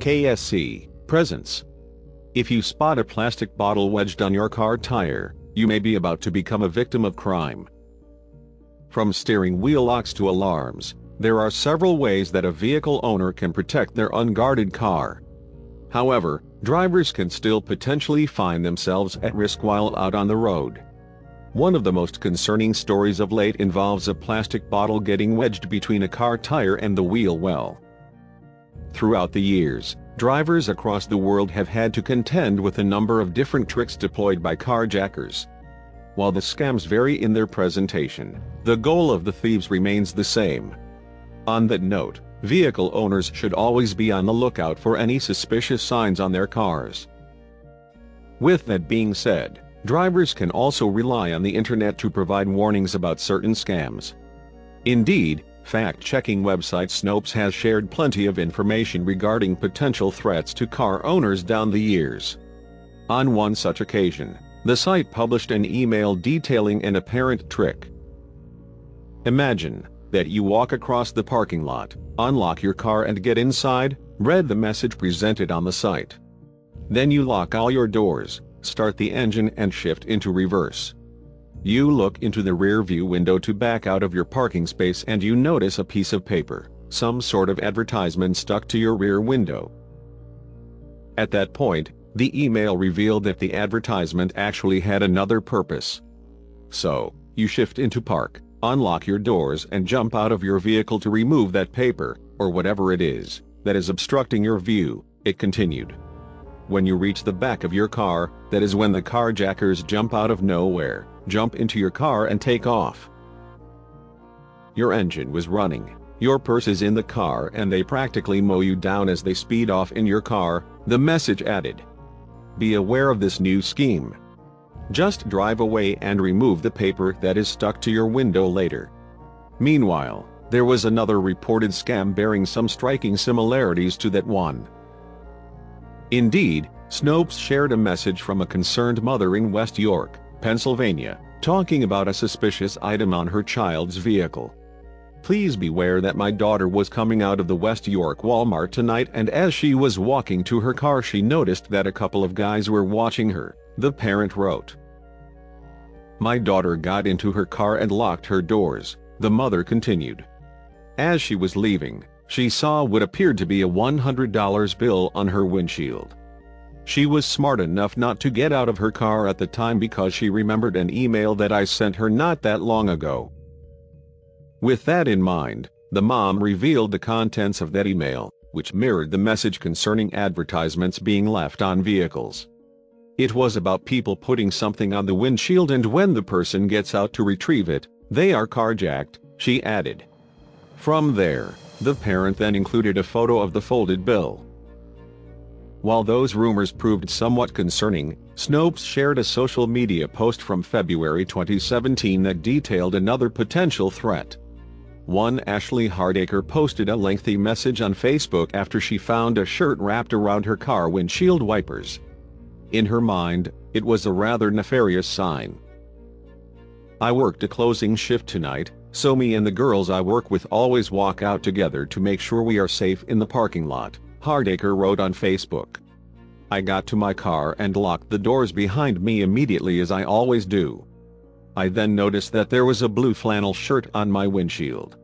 KSC, presence. If you spot a plastic bottle wedged on your car tire, you may be about to become a victim of crime. From steering wheel locks to alarms, there are several ways that a vehicle owner can protect their unguarded car. However, drivers can still potentially find themselves at risk while out on the road. One of the most concerning stories of late involves a plastic bottle getting wedged between a car tire and the wheel well. Throughout the years, drivers across the world have had to contend with a number of different tricks deployed by carjackers. While the scams vary in their presentation, the goal of the thieves remains the same. On that note, vehicle owners should always be on the lookout for any suspicious signs on their cars. With that being said, Drivers can also rely on the internet to provide warnings about certain scams. Indeed, fact-checking website Snopes has shared plenty of information regarding potential threats to car owners down the years. On one such occasion, the site published an email detailing an apparent trick. Imagine that you walk across the parking lot, unlock your car and get inside, read the message presented on the site. Then you lock all your doors, start the engine and shift into reverse. You look into the rear view window to back out of your parking space and you notice a piece of paper, some sort of advertisement stuck to your rear window. At that point, the email revealed that the advertisement actually had another purpose. So, you shift into park, unlock your doors and jump out of your vehicle to remove that paper, or whatever it is, that is obstructing your view, it continued. When you reach the back of your car, that is when the carjackers jump out of nowhere, jump into your car and take off. Your engine was running, your purse is in the car and they practically mow you down as they speed off in your car, the message added. Be aware of this new scheme. Just drive away and remove the paper that is stuck to your window later. Meanwhile, there was another reported scam bearing some striking similarities to that one. Indeed, Snopes shared a message from a concerned mother in West York, Pennsylvania, talking about a suspicious item on her child's vehicle. Please beware that my daughter was coming out of the West York Walmart tonight and as she was walking to her car she noticed that a couple of guys were watching her, the parent wrote. My daughter got into her car and locked her doors, the mother continued. As she was leaving, she saw what appeared to be a $100 bill on her windshield. She was smart enough not to get out of her car at the time because she remembered an email that I sent her not that long ago. With that in mind, the mom revealed the contents of that email, which mirrored the message concerning advertisements being left on vehicles. It was about people putting something on the windshield and when the person gets out to retrieve it, they are carjacked, she added. From there, the parent then included a photo of the folded bill. While those rumors proved somewhat concerning, Snopes shared a social media post from February 2017 that detailed another potential threat. One Ashley Hardacre posted a lengthy message on Facebook after she found a shirt wrapped around her car windshield wipers. In her mind, it was a rather nefarious sign. I worked a closing shift tonight, so me and the girls I work with always walk out together to make sure we are safe in the parking lot, Hardacre wrote on Facebook. I got to my car and locked the doors behind me immediately as I always do. I then noticed that there was a blue flannel shirt on my windshield.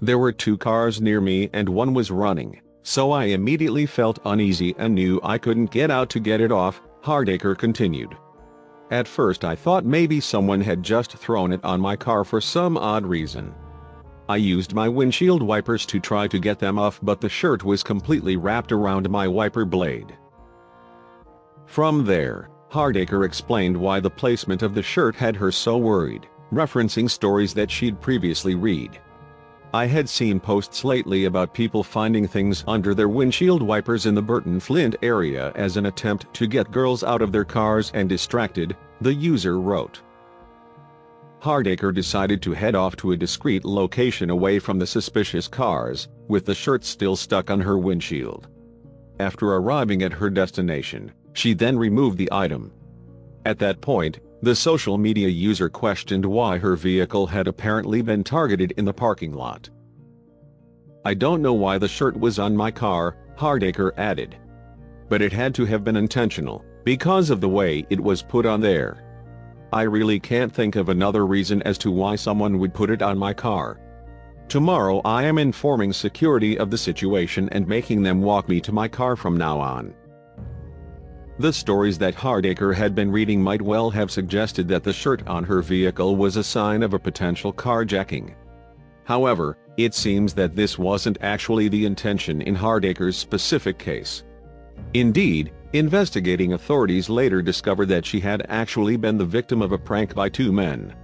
There were two cars near me and one was running, so I immediately felt uneasy and knew I couldn't get out to get it off, Hardacre continued. At first I thought maybe someone had just thrown it on my car for some odd reason. I used my windshield wipers to try to get them off but the shirt was completely wrapped around my wiper blade. From there, Hardacre explained why the placement of the shirt had her so worried, referencing stories that she'd previously read. I had seen posts lately about people finding things under their windshield wipers in the Burton Flint area as an attempt to get girls out of their cars and distracted, the user wrote. Hardacre decided to head off to a discreet location away from the suspicious cars, with the shirt still stuck on her windshield. After arriving at her destination, she then removed the item. At that point, the social media user questioned why her vehicle had apparently been targeted in the parking lot. I don't know why the shirt was on my car, Hardacre added. But it had to have been intentional, because of the way it was put on there. I really can't think of another reason as to why someone would put it on my car. Tomorrow I am informing security of the situation and making them walk me to my car from now on. The stories that Hardacre had been reading might well have suggested that the shirt on her vehicle was a sign of a potential carjacking. However, it seems that this wasn't actually the intention in Hardacre's specific case. Indeed, investigating authorities later discovered that she had actually been the victim of a prank by two men.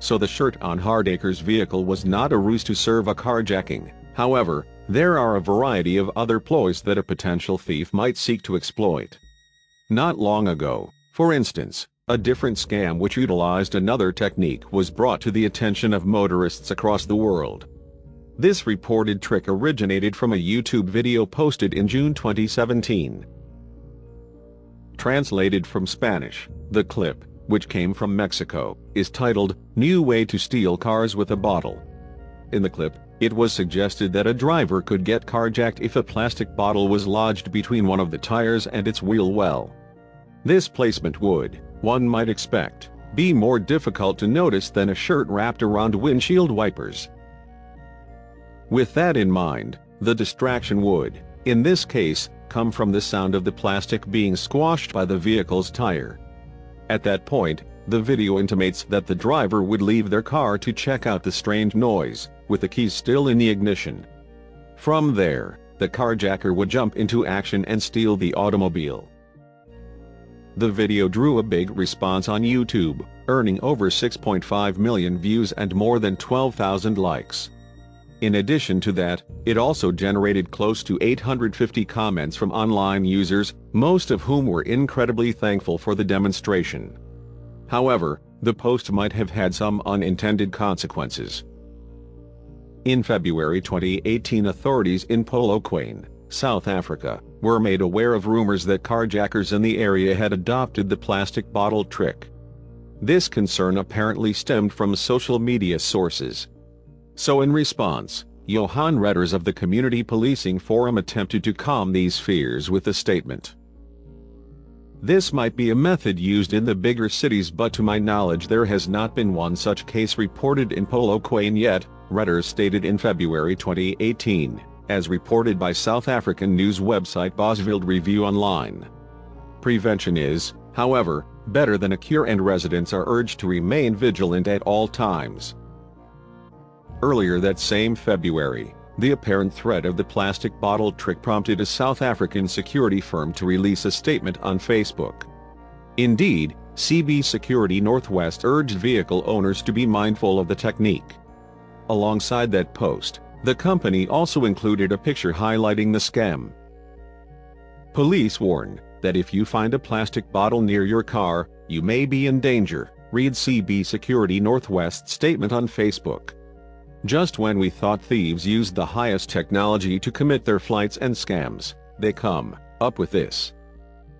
So the shirt on Hardacre's vehicle was not a ruse to serve a carjacking, however, there are a variety of other ploys that a potential thief might seek to exploit. Not long ago, for instance, a different scam which utilized another technique was brought to the attention of motorists across the world. This reported trick originated from a YouTube video posted in June 2017. Translated from Spanish, the clip, which came from Mexico, is titled, New Way to Steal Cars with a Bottle. In the clip, it was suggested that a driver could get carjacked if a plastic bottle was lodged between one of the tires and its wheel well. This placement would, one might expect, be more difficult to notice than a shirt wrapped around windshield wipers. With that in mind, the distraction would, in this case, come from the sound of the plastic being squashed by the vehicle's tire. At that point, the video intimates that the driver would leave their car to check out the strange noise, with the keys still in the ignition. From there, the carjacker would jump into action and steal the automobile. The video drew a big response on YouTube, earning over 6.5 million views and more than 12,000 likes. In addition to that, it also generated close to 850 comments from online users, most of whom were incredibly thankful for the demonstration. However, the post might have had some unintended consequences. In February 2018 authorities in Polokwane, South Africa, were made aware of rumors that carjackers in the area had adopted the plastic bottle trick. This concern apparently stemmed from social media sources. So in response, Johan Redders of the Community Policing Forum attempted to calm these fears with a statement. This might be a method used in the bigger cities but to my knowledge there has not been one such case reported in Polokwane yet, Reuters stated in February 2018, as reported by South African news website Bosveld Review Online. Prevention is, however, better than a cure and residents are urged to remain vigilant at all times. Earlier that same February, the apparent threat of the plastic bottle trick prompted a South African security firm to release a statement on Facebook. Indeed, CB Security Northwest urged vehicle owners to be mindful of the technique. Alongside that post, the company also included a picture highlighting the scam. Police warn that if you find a plastic bottle near your car, you may be in danger, read CB Security Northwest statement on Facebook. Just when we thought thieves used the highest technology to commit their flights and scams, they come up with this.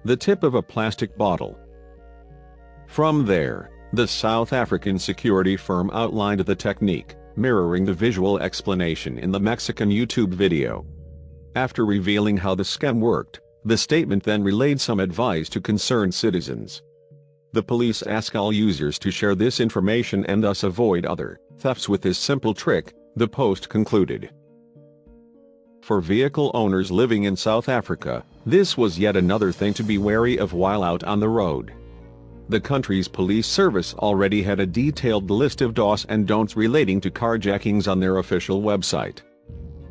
The tip of a plastic bottle. From there, the South African security firm outlined the technique, mirroring the visual explanation in the Mexican YouTube video. After revealing how the scam worked, the statement then relayed some advice to concerned citizens. The police ask all users to share this information and thus avoid other thefts with this simple trick, the post concluded. For vehicle owners living in South Africa, this was yet another thing to be wary of while out on the road. The country's police service already had a detailed list of do's and don'ts relating to carjackings on their official website.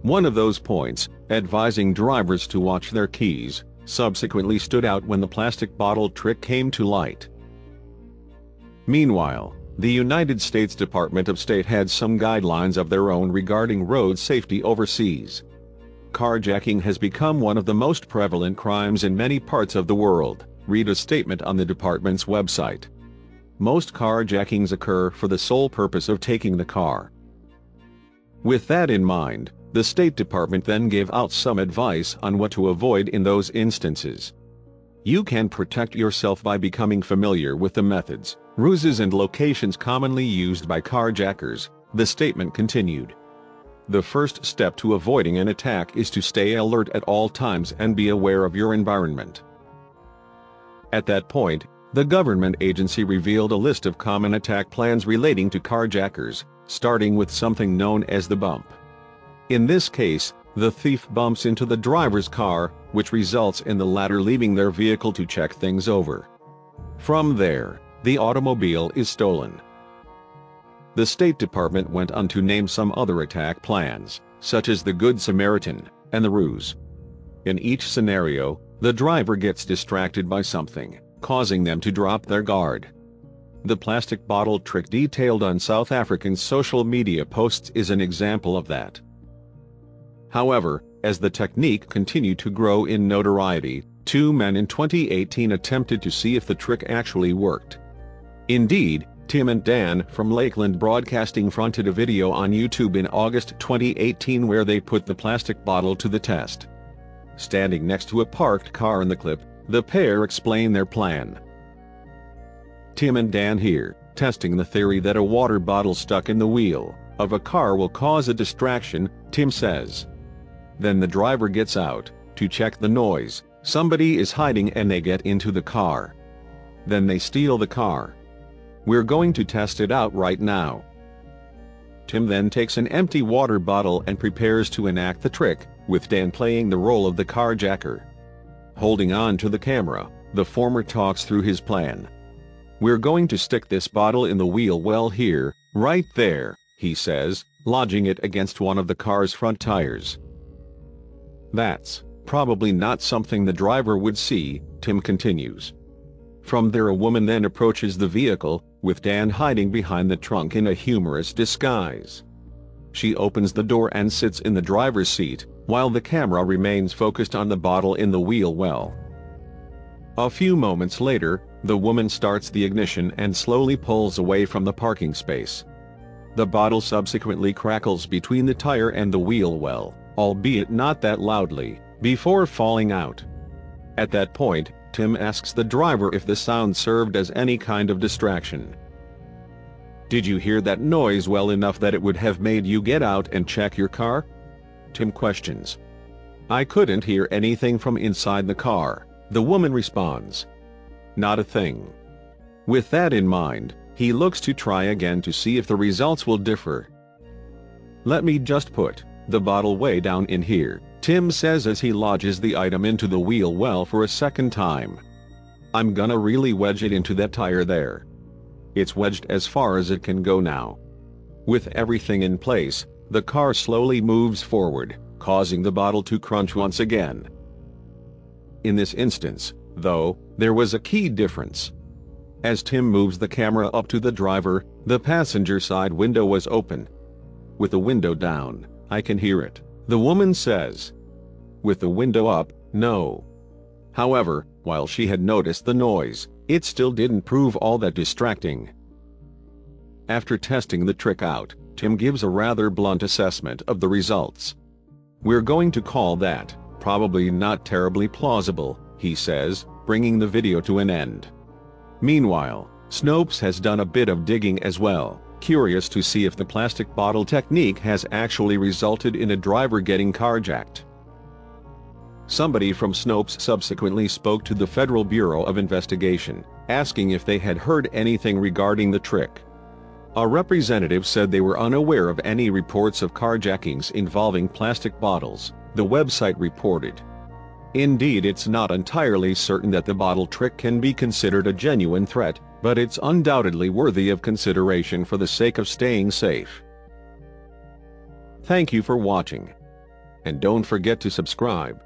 One of those points, advising drivers to watch their keys, subsequently stood out when the plastic bottle trick came to light. Meanwhile, the United States Department of State had some guidelines of their own regarding road safety overseas. Carjacking has become one of the most prevalent crimes in many parts of the world, read a statement on the department's website. Most carjackings occur for the sole purpose of taking the car. With that in mind, the State Department then gave out some advice on what to avoid in those instances. You can protect yourself by becoming familiar with the methods, ruses and locations commonly used by carjackers, the statement continued. The first step to avoiding an attack is to stay alert at all times and be aware of your environment. At that point, the government agency revealed a list of common attack plans relating to carjackers, starting with something known as the bump. In this case, the thief bumps into the driver's car, which results in the latter leaving their vehicle to check things over. From there, the automobile is stolen. The State Department went on to name some other attack plans, such as the Good Samaritan and the ruse. In each scenario, the driver gets distracted by something, causing them to drop their guard. The plastic bottle trick detailed on South African social media posts is an example of that. However, as the technique continued to grow in notoriety, two men in 2018 attempted to see if the trick actually worked. Indeed, Tim and Dan from Lakeland Broadcasting fronted a video on YouTube in August 2018 where they put the plastic bottle to the test. Standing next to a parked car in the clip, the pair explain their plan. Tim and Dan here, testing the theory that a water bottle stuck in the wheel of a car will cause a distraction, Tim says. Then the driver gets out to check the noise, somebody is hiding and they get into the car. Then they steal the car. We're going to test it out right now. Tim then takes an empty water bottle and prepares to enact the trick, with Dan playing the role of the carjacker. Holding on to the camera, the former talks through his plan. We're going to stick this bottle in the wheel well here, right there, he says, lodging it against one of the car's front tires. That's probably not something the driver would see, Tim continues. From there a woman then approaches the vehicle, with Dan hiding behind the trunk in a humorous disguise. She opens the door and sits in the driver's seat, while the camera remains focused on the bottle in the wheel well. A few moments later, the woman starts the ignition and slowly pulls away from the parking space. The bottle subsequently crackles between the tire and the wheel well, albeit not that loudly, before falling out. At that point, Tim asks the driver if the sound served as any kind of distraction. Did you hear that noise well enough that it would have made you get out and check your car? Tim questions. I couldn't hear anything from inside the car, the woman responds. Not a thing. With that in mind, he looks to try again to see if the results will differ. Let me just put the bottle way down in here, Tim says as he lodges the item into the wheel well for a second time. I'm gonna really wedge it into that tire there. It's wedged as far as it can go now. With everything in place, the car slowly moves forward, causing the bottle to crunch once again. In this instance, though, there was a key difference. As Tim moves the camera up to the driver, the passenger side window was open. With the window down, I can hear it. The woman says. With the window up, no. However, while she had noticed the noise, it still didn't prove all that distracting. After testing the trick out, Tim gives a rather blunt assessment of the results. We're going to call that, probably not terribly plausible, he says, bringing the video to an end. Meanwhile, Snopes has done a bit of digging as well curious to see if the plastic bottle technique has actually resulted in a driver getting carjacked. Somebody from Snopes subsequently spoke to the Federal Bureau of Investigation, asking if they had heard anything regarding the trick. A representative said they were unaware of any reports of carjackings involving plastic bottles, the website reported. Indeed it's not entirely certain that the bottle trick can be considered a genuine threat, but it's undoubtedly worthy of consideration for the sake of staying safe. Thank you for watching. And don't forget to subscribe.